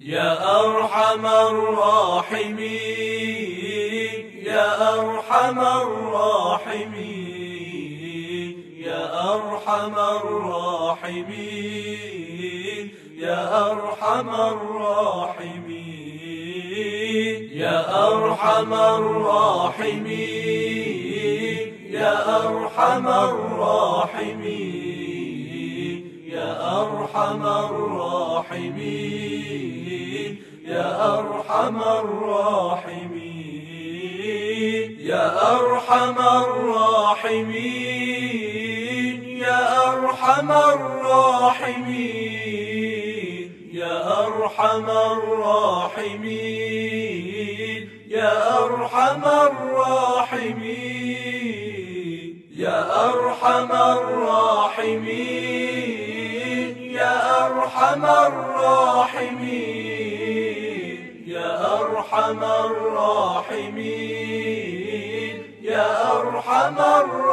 يا أرحم الراحمين يا أرحم الراحمين يا أرحم الراحمين يا أرحم الراحمين يا أرحم الراحمين يا أرحم الراحمين يا أرحم الراحمين. يا أرحم الراحمين. يا أرحم الراحمين. يا أرحم الراحمين. يا أرحم الراحمين. يا أرحم الراحمين. يا أرحم الراحمين. يا أرحم الراحمين. أرحم الراحمين. يا أرحم الراحمين.